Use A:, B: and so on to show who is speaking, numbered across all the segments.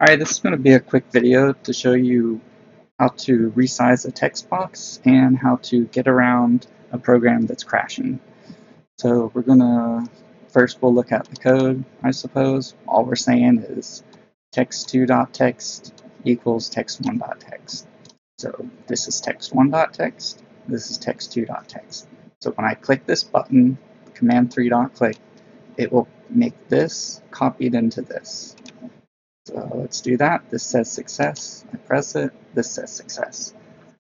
A: Alright, this is going to be a quick video to show you how to resize a text box and how to get around a program that's crashing. So we're going to, first we'll look at the code, I suppose. All we're saying is text2.text equals text1.text. So this is text1.text, this is text2.text. So when I click this button, command 3.click, it will make this copied into this. So let's do that. This says success. I press it. This says success.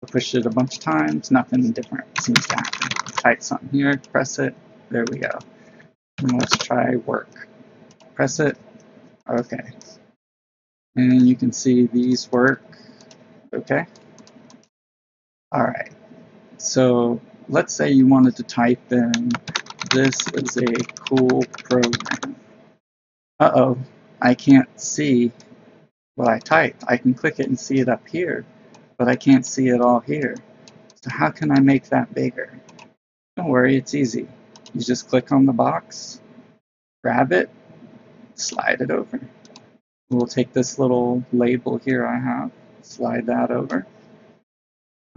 A: I push it a bunch of times. Nothing different seems to happen. Type something here. Press it. There we go. And let's try work. Press it. Okay. And you can see these work. Okay. All right. So let's say you wanted to type in this is a cool program. Uh-oh. I can't see what I typed. I can click it and see it up here, but I can't see it all here. So how can I make that bigger? Don't worry, it's easy. You just click on the box, grab it, slide it over. We'll take this little label here I have, slide that over.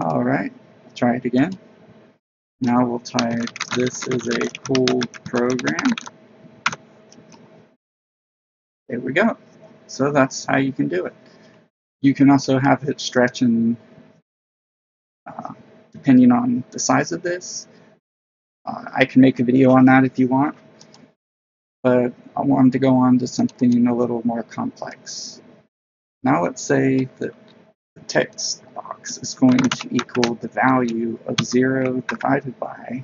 A: Alright, try it again. Now we'll type, this is a cool program. There we go. So that's how you can do it. You can also have it stretch and uh, depending on the size of this. Uh, I can make a video on that if you want, but I wanted to go on to something a little more complex. Now let's say that the text box is going to equal the value of 0 divided by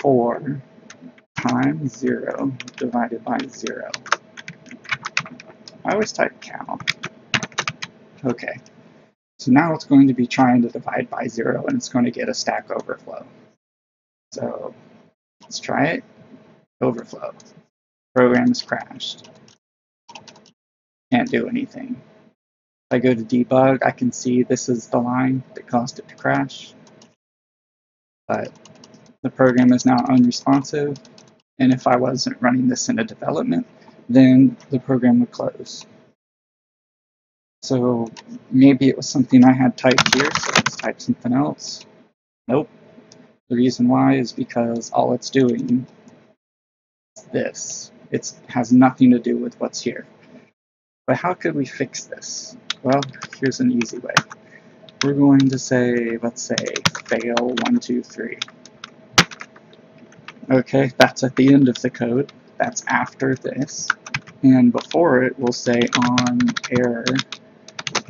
A: 4 times 0 divided by 0. I always type count. Okay. So now it's going to be trying to divide by zero and it's going to get a stack overflow. So let's try it. Overflow. Program has crashed. Can't do anything. If I go to debug, I can see this is the line that caused it to crash. But the program is now unresponsive. And if I wasn't running this in a development, then the program would close. So maybe it was something I had typed here, so let's type something else. Nope. The reason why is because all it's doing is this. It has nothing to do with what's here. But how could we fix this? Well, here's an easy way. We're going to say, let's say, fail123. Okay, that's at the end of the code. That's after this. And before it, we'll say on error,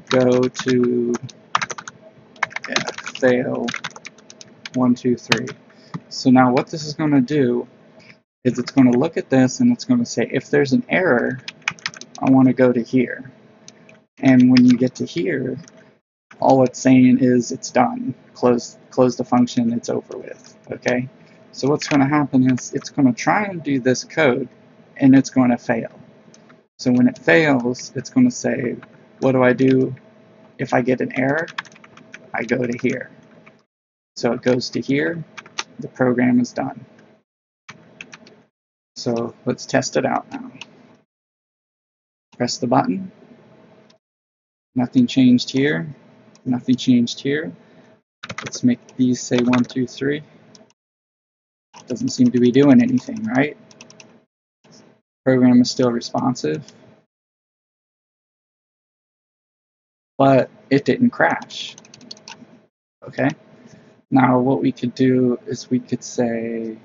A: go to yeah, fail, one, two, three. So now what this is going to do is it's going to look at this and it's going to say, if there's an error, I want to go to here. And when you get to here, all it's saying is it's done. Close, close the function, it's over with. Okay? So what's going to happen is it's going to try and do this code and it's going to fail. So when it fails, it's going to say, what do I do if I get an error? I go to here. So it goes to here, the program is done. So let's test it out now. Press the button. Nothing changed here. Nothing changed here. Let's make these say one, two, three. Doesn't seem to be doing anything, right? Program is still responsive. But it didn't crash. Okay? Now what we could do is we could say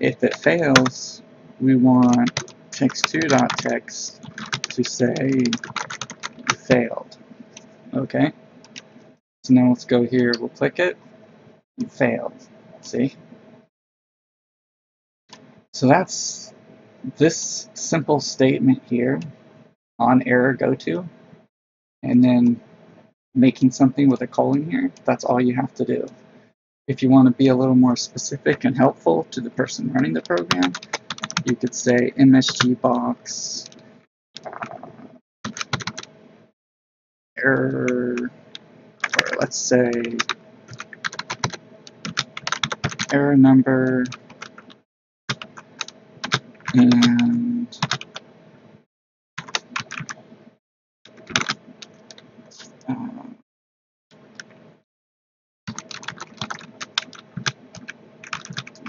A: if it fails, we want text2.text to say failed. Okay? So now let's go here, we'll click it, failed. See? So that's this simple statement here on error go to and then making something with a colon here, that's all you have to do. If you want to be a little more specific and helpful to the person running the program, you could say MSG box uh, error, or let's say error number and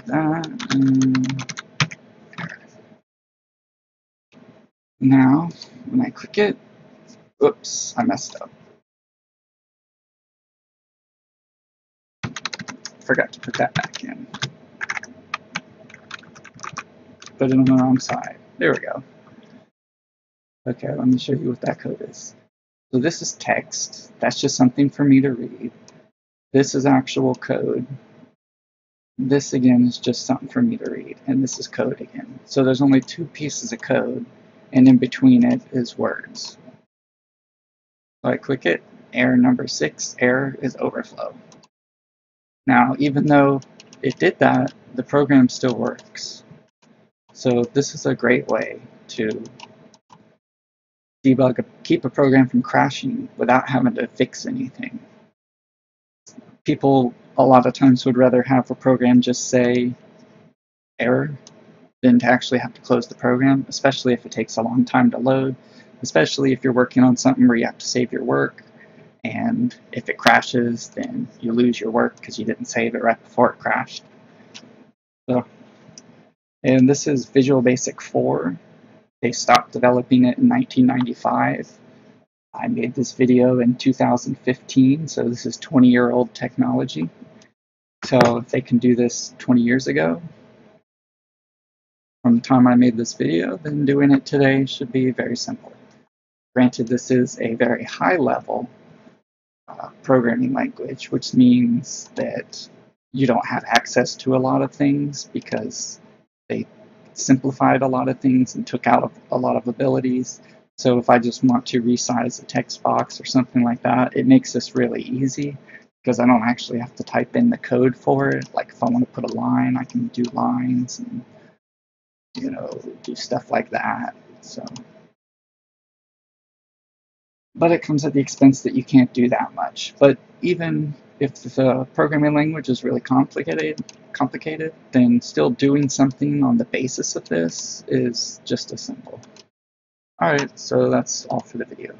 A: that and now when I click it, oops, I messed up. Forgot to put that back in. Put it on the wrong side. There we go. Okay, let me show you what that code is. So this is text. That's just something for me to read. This is actual code. This again is just something for me to read. And this is code again. So there's only two pieces of code and in between it is words. So I click it, error number six, error is overflow. Now, even though it did that, the program still works. So this is a great way to debug, a, keep a program from crashing without having to fix anything. People a lot of times would rather have a program just say error than to actually have to close the program, especially if it takes a long time to load, especially if you're working on something where you have to save your work, and if it crashes, then you lose your work because you didn't save it right before it crashed. So, and this is Visual Basic 4. They stopped developing it in 1995. I made this video in 2015, so this is 20-year-old technology. So if they can do this 20 years ago, from the time I made this video, then doing it today should be very simple. Granted, this is a very high level uh, programming language, which means that you don't have access to a lot of things because they simplified a lot of things and took out a lot of abilities. So if I just want to resize a text box or something like that, it makes this really easy because I don't actually have to type in the code for it. Like if I want to put a line, I can do lines and you know, do stuff like that. So, but it comes at the expense that you can't do that much. But even if the programming language is really complicated, complicated, then still doing something on the basis of this is just as simple. Alright, so that's all for the video.